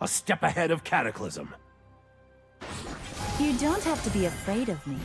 a step ahead of Cataclysm. You don't have to be afraid of me.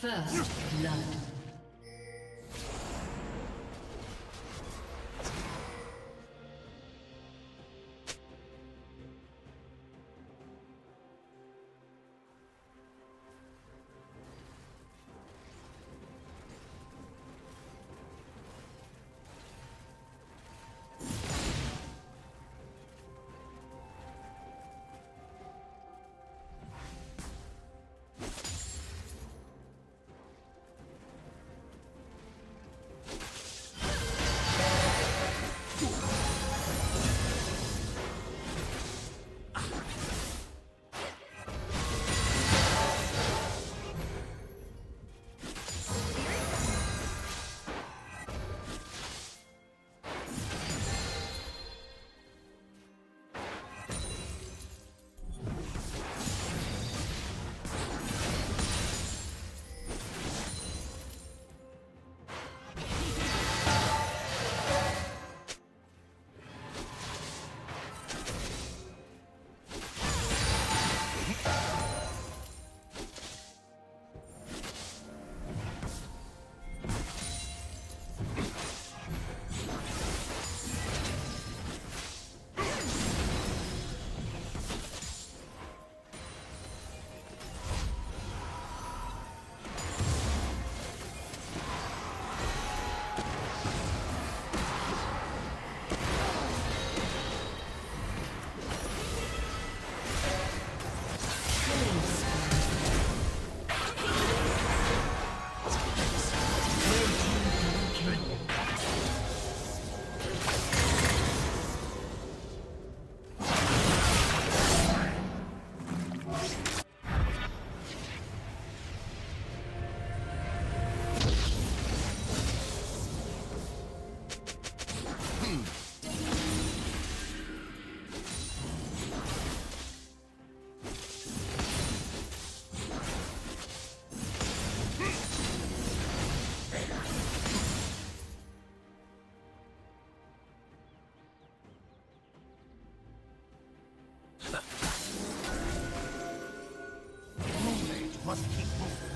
First blood. must keep moving.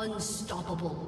Unstoppable.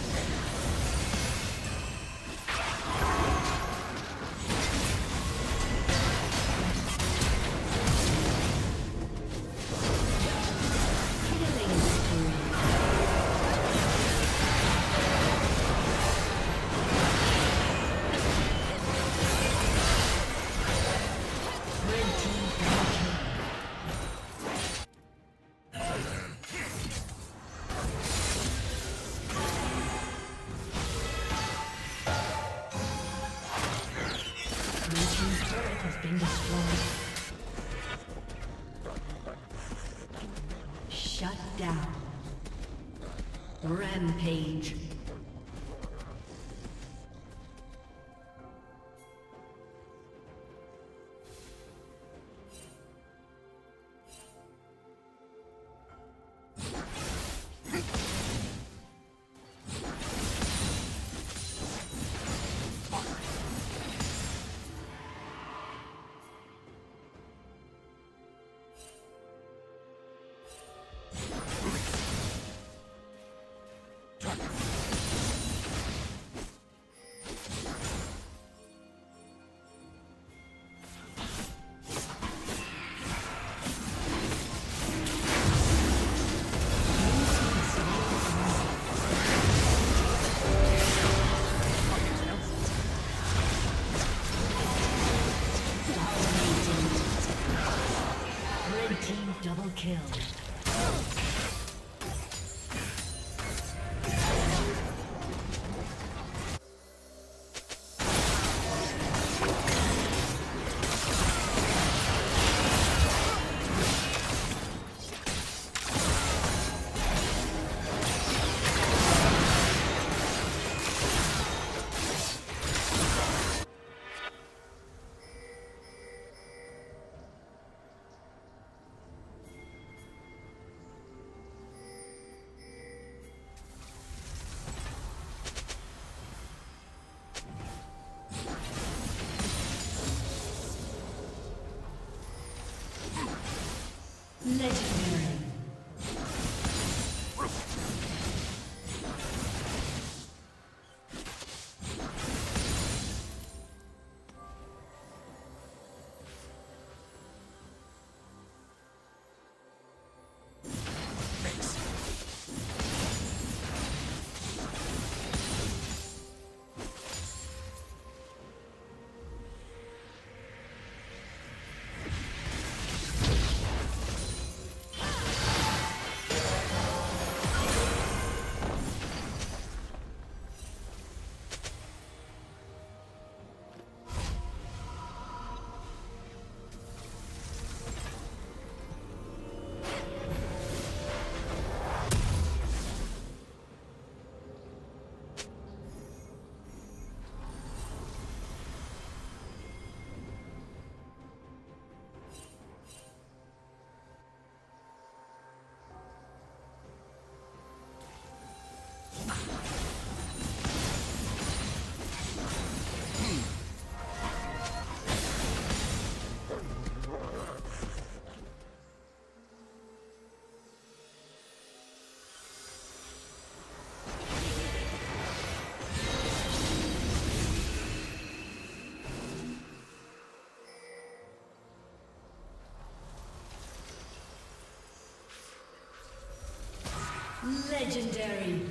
Legendary.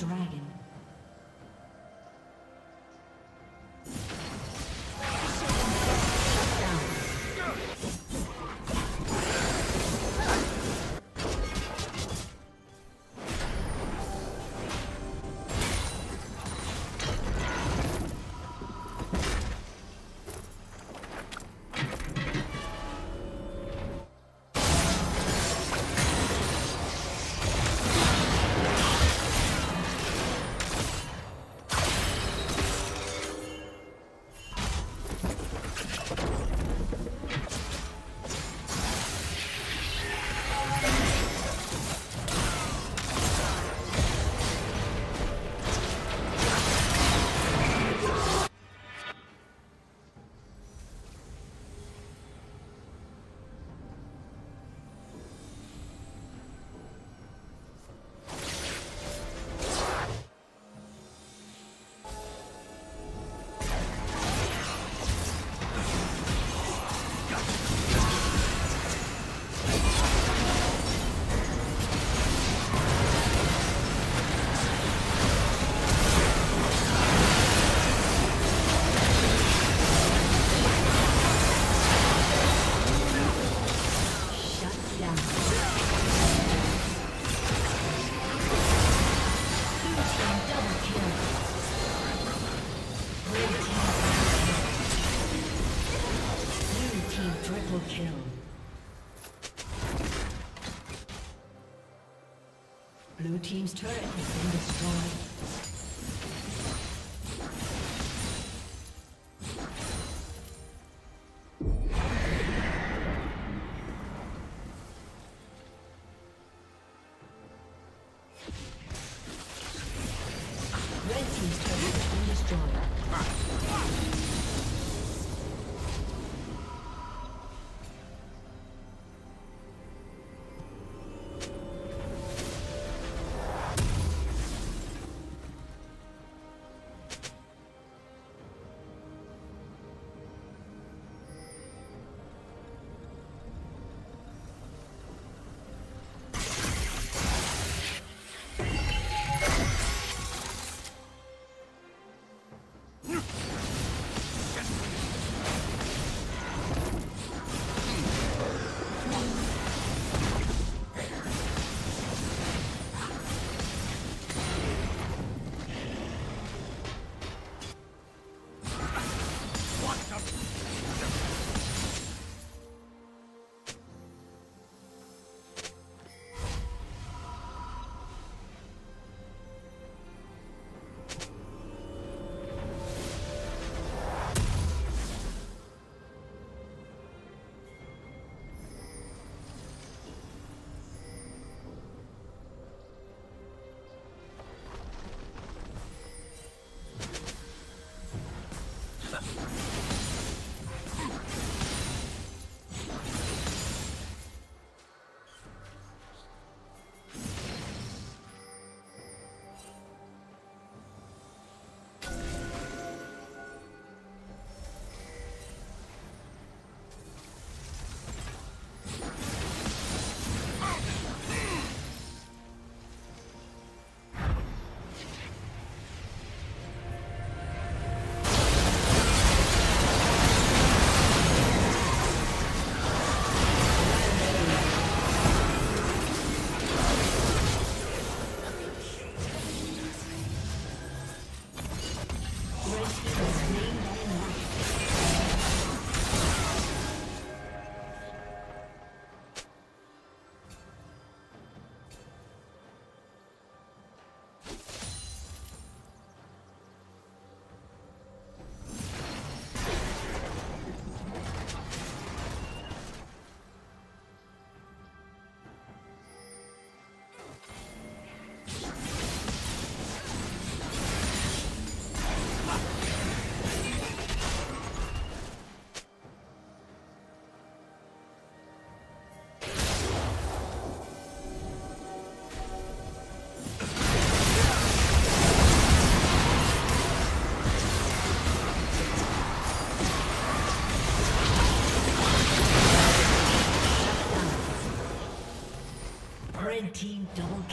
Dragon.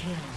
Kill.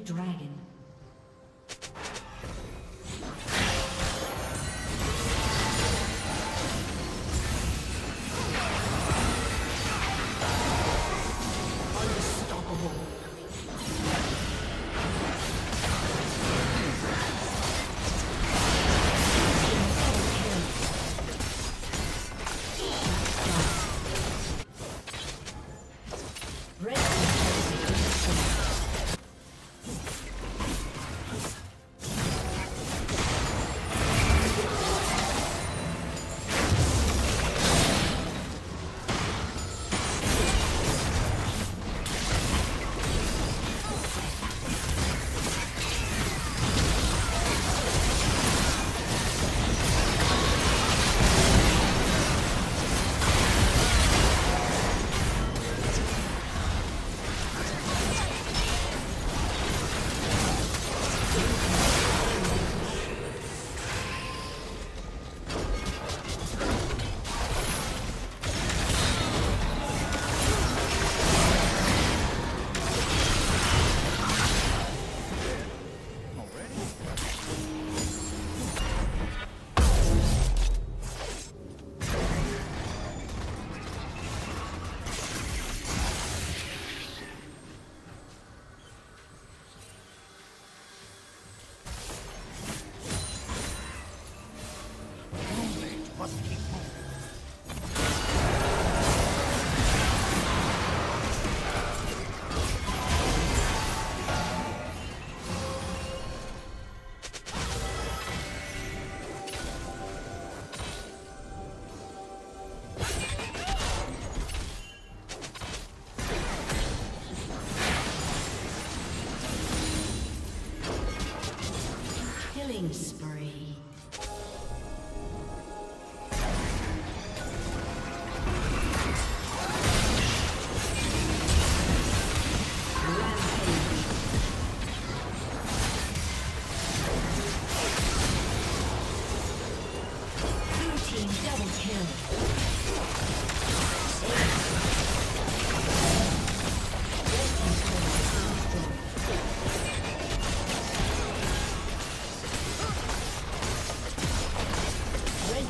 Dragon.